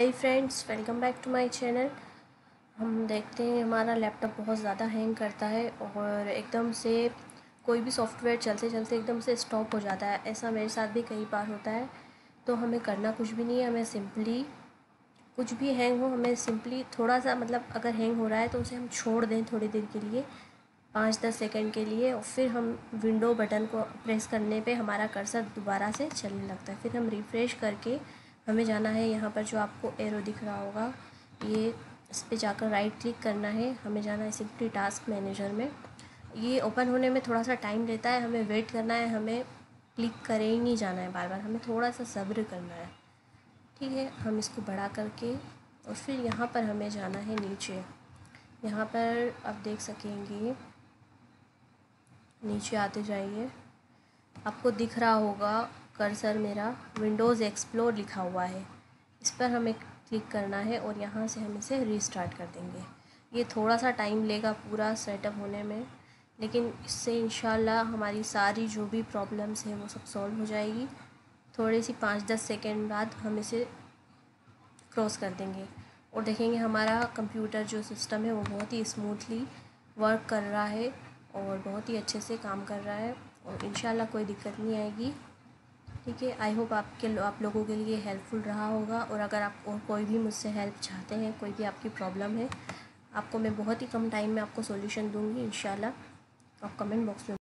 hey friends welcome back to my channel हम देखते हैं, हमारा लैपटॉप बहुत ज़्यादा हैंग करता है और एकदम से कोई भी सॉफ्टवेयर चलते चलते एकदम से स्टॉप हो जाता है। ऐसा मेरे साथ भी कई बार होता है। तो हमें करना कुछ भी नहीं है, हमें सिंपली कुछ भी हैंग हो, हमें सिंपली थोड़ा सा मतलब अगर हैंग हो रहा है तो उसे हम छोड़ दें थोड़ी देर के लिए, पाँच दस सेकेंड के लिए और फिर हम विंडो बटन को प्रेस करने पे हमारा कर्सर दोबारा से चलने लगता है। फिर हम रिफ़्रेश करके हमें जाना है यहाँ पर जो आपको एरो दिख रहा होगा, ये इस पर जाकर राइट क्लिक करना है। हमें जाना है सिंपली टास्क मैनेजर में। ये ओपन होने में थोड़ा सा टाइम लेता है, हमें वेट करना है, हमें क्लिक करे ही नहीं जाना है बार बार हमें थोड़ा सा सब्र करना है। ठीक है, हम इसको बढ़ा करके और फिर यहाँ पर हमें जाना है नीचे। यहाँ पर आप देख सकेंगे, नीचे आते जाइए। आपको दिख रहा होगा कर्सर मेरा विंडोज़ एक्सप्लोर लिखा हुआ है। इस पर हमें क्लिक करना है और यहाँ से हम इसे रीस्टार्ट कर देंगे। ये थोड़ा सा टाइम लेगा पूरा सेटअप होने में, लेकिन इससे इन हमारी सारी जो भी प्रॉब्लम्स हैं वो सब सॉल्व हो जाएगी। थोड़ी सी पाँच दस सेकेंड बाद हम इसे क्रॉस कर देंगे। और देखेंगे हमारा कंप्यूटर जो सिस्टम है वो बहुत ही स्मूथली वर्क कर रहा है और बहुत ही अच्छे से काम कर रहा है और इन कोई दिक्कत नहीं आएगी। ठीक है आई होप आपके आप लोगों के लिए हेल्पफुल रहा होगा और अगर आप और कोई भी मुझसे हेल्प चाहते हैं, कोई भी आपकी प्रॉब्लम है, आपको मैं बहुत ही कम टाइम में आपको सॉल्यूशन दूँगी इन आप कमेंट बॉक्स में